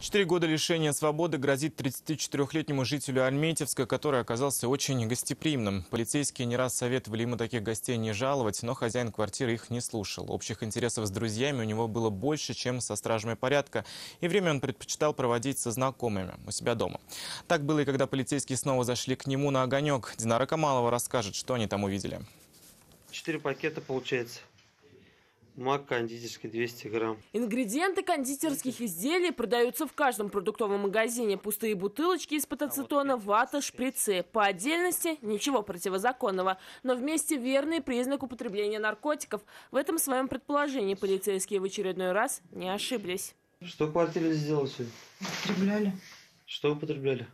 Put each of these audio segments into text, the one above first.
Четыре года лишения свободы грозит 34-летнему жителю Альметьевска, который оказался очень гостеприимным. Полицейские не раз советовали ему таких гостей не жаловать, но хозяин квартиры их не слушал. Общих интересов с друзьями у него было больше, чем со стражами порядка, и время он предпочитал проводить со знакомыми у себя дома. Так было и когда полицейские снова зашли к нему на огонек. Динара Камалова расскажет, что они там увидели. Четыре пакета получается. Мак кондитерский 200 грамм. Ингредиенты кондитерских изделий продаются в каждом продуктовом магазине. Пустые бутылочки из-под ацетона, вата, шприцы. По отдельности ничего противозаконного. Но вместе верный признак употребления наркотиков. В этом своем предположении полицейские в очередной раз не ошиблись. Что в квартире сделали сегодня? Употребляли Что употребляли?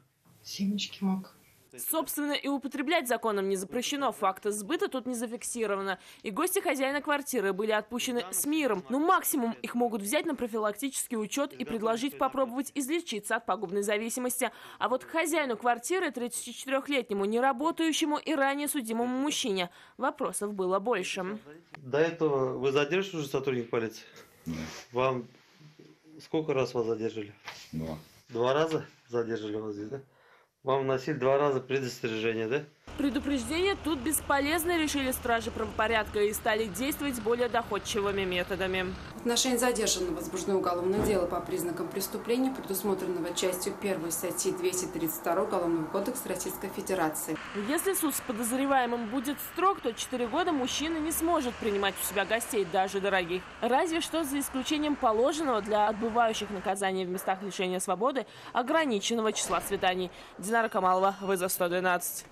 семечки мак. Собственно, и употреблять законом не запрещено. Факта сбыта тут не зафиксировано. И гости хозяина квартиры были отпущены с миром. Ну, максимум их могут взять на профилактический учет и предложить попробовать излечиться от пагубной зависимости. А вот к хозяину квартиры, 34-летнему, неработающему и ранее судимому мужчине, вопросов было больше. До этого вы задерживали уже сотрудник полиции? Вам сколько раз вас задержали? Два. Два раза задержали вас здесь, да? Вам вносили два раза предостережение, да? Предупреждения тут бесполезны, решили стражи правопорядка и стали действовать более доходчивыми методами. В отношении задержанного возбуждено уголовное дело по признакам преступления, предусмотренного частью 1 статьи 232 Уголовного кодекса Российской Федерации. Если суд с подозреваемым будет строг, то 4 года мужчина не сможет принимать у себя гостей, даже дорогих. Разве что за исключением положенного для отбывающих наказания в местах лишения свободы ограниченного числа свиданий. Динара Камалова, ВЗ-112.